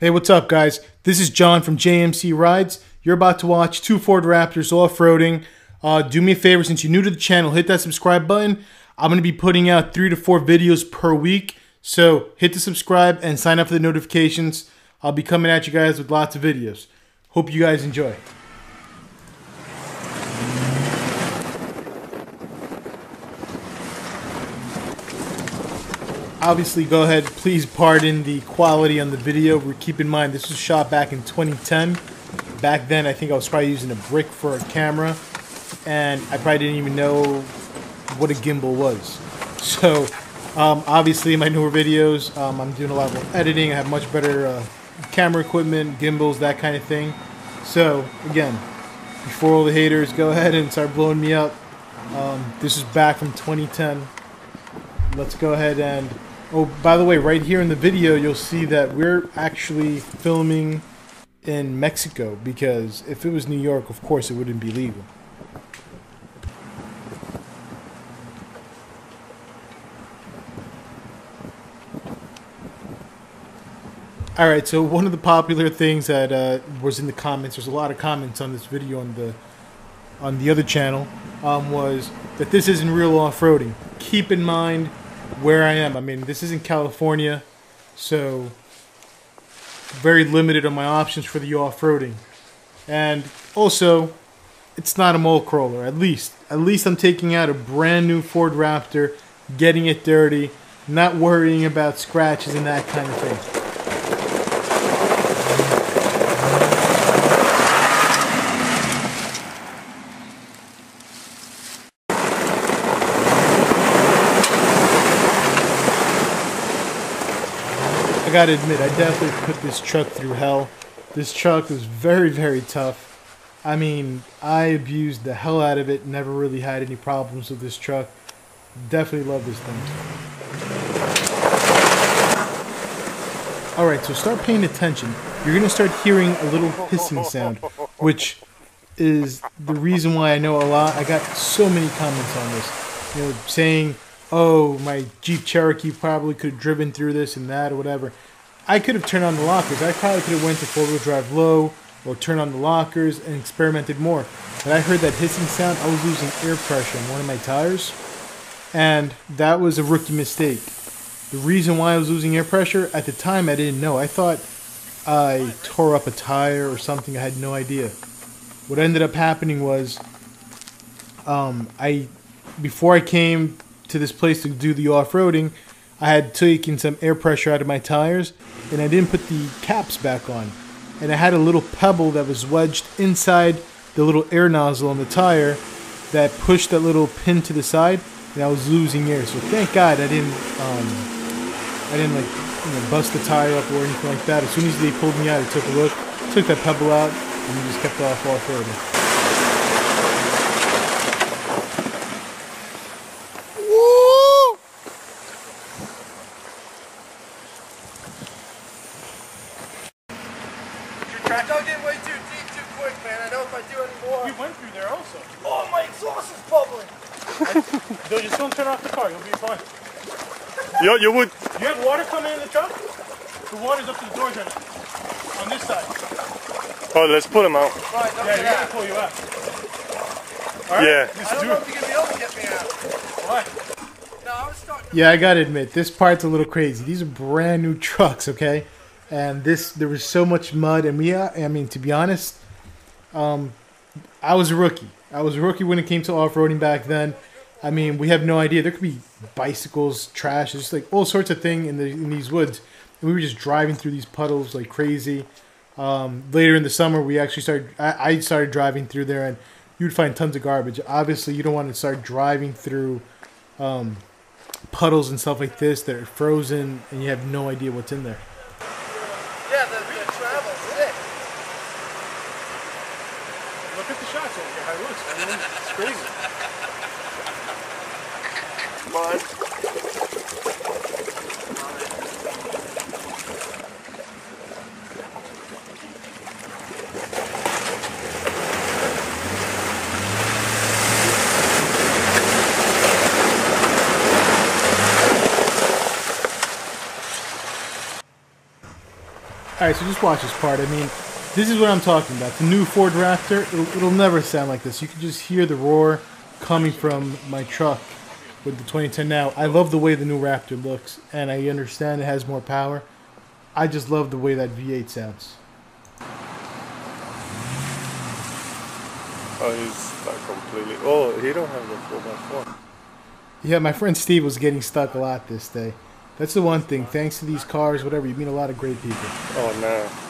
Hey, what's up, guys? This is John from JMC Rides. You're about to watch two Ford Raptors off-roading. Uh, do me a favor, since you're new to the channel, hit that subscribe button. I'm going to be putting out three to four videos per week. So hit the subscribe and sign up for the notifications. I'll be coming at you guys with lots of videos. Hope you guys enjoy. Obviously go ahead please pardon the quality on the video. Keep in mind this was shot back in 2010 back then I think I was probably using a brick for a camera and I probably didn't even know what a gimbal was. So um, obviously in my newer videos um, I'm doing a lot more editing I have much better uh, camera equipment gimbals that kind of thing. So again before all the haters go ahead and start blowing me up um, this is back from 2010 let's go ahead and Oh, by the way, right here in the video, you'll see that we're actually filming in Mexico because if it was New York, of course, it wouldn't be legal. All right, so one of the popular things that uh, was in the comments, there's a lot of comments on this video on the on the other channel, um, was that this isn't real off-roading. Keep in mind where I am. I mean, this isn't California, so very limited on my options for the off-roading. And also, it's not a mall crawler, at least. At least I'm taking out a brand new Ford Raptor, getting it dirty, not worrying about scratches and that kind of thing. I gotta admit, I definitely put this truck through hell. This truck was very, very tough. I mean, I abused the hell out of it. Never really had any problems with this truck. Definitely love this thing. Alright, so start paying attention. You're to start hearing a little hissing sound, which is the reason why I know a lot. I got so many comments on this. You know, saying oh, my Jeep Cherokee probably could have driven through this and that or whatever. I could have turned on the lockers. I probably could have went to four-wheel drive low or turned on the lockers and experimented more. But I heard that hissing sound. I was losing air pressure in one of my tires. And that was a rookie mistake. The reason why I was losing air pressure, at the time I didn't know. I thought I tore up a tire or something. I had no idea. What ended up happening was um, I before I came to this place to do the off-roading, I had taken some air pressure out of my tires and I didn't put the caps back on. And I had a little pebble that was wedged inside the little air nozzle on the tire that pushed that little pin to the side and I was losing air. So thank God I didn't um, I didn't like you know, bust the tire up or anything like that. As soon as they pulled me out, I took a look, took that pebble out, and we just kept off off-roading. Don't way too deep too quick, man. I know if I do any more. You went through there also. Oh, my exhaust is bubbling. Dude, just don't turn off the car. You'll be fine. Yo, you would. You have water coming in the truck? The water's up to the doors right On this side. Oh, let's pull him out. Right, yeah, you gotta pull you out. Right? Yeah. I don't know if you're gonna be able to get me out. What? No, I was starting. Yeah, I gotta admit, this part's a little crazy. These are brand new trucks, okay? And this there was so much mud and we i mean to be honest um, i was a rookie. I was a rookie when it came to off-roading back then. I mean we have no idea. There could be bicycles trash just like all sorts of thing in, the, in these woods. And we were just driving through these puddles like crazy. Um, later in the summer we actually started I, I started driving through there and you'd find tons of garbage. Obviously you don't want to start driving through um, puddles and stuff like this that are frozen and you have no idea what's in there 50 shots at you. How it looks. It's crazy. Come on. Alright, so just watch this part. I mean, this is what I'm talking about. The new Ford Raptor, it'll, it'll never sound like this. You can just hear the roar coming from my truck with the 2010 now. I love the way the new Raptor looks, and I understand it has more power. I just love the way that V8 sounds. Oh, he's stuck completely. Oh, he don't have the 4x4. Yeah, my friend Steve was getting stuck a lot this day. That's the one thing. Thanks to these cars, whatever, you meet a lot of great people. Oh, no.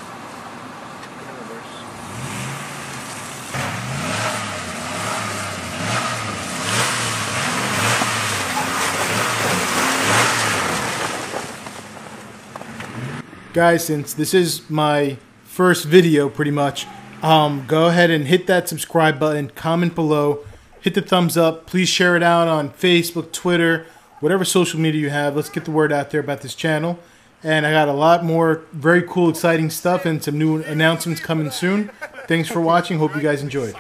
Guys, since this is my first video pretty much, um, go ahead and hit that subscribe button, comment below, hit the thumbs up. Please share it out on Facebook, Twitter, whatever social media you have. Let's get the word out there about this channel. And I got a lot more very cool, exciting stuff and some new announcements coming soon. Thanks for watching. Hope you guys enjoyed.